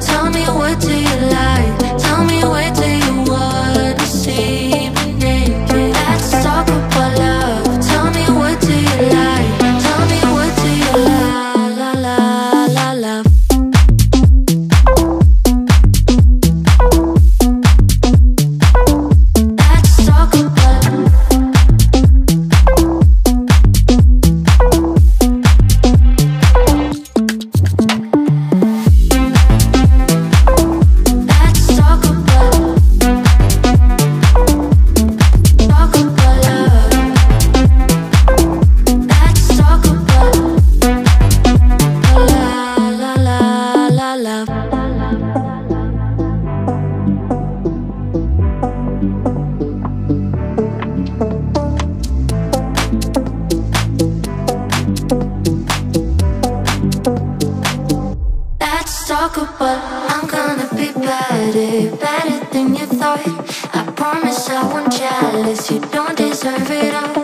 Tell me what do you like? Tell me what do you wanna see? jealous, you don't deserve it all.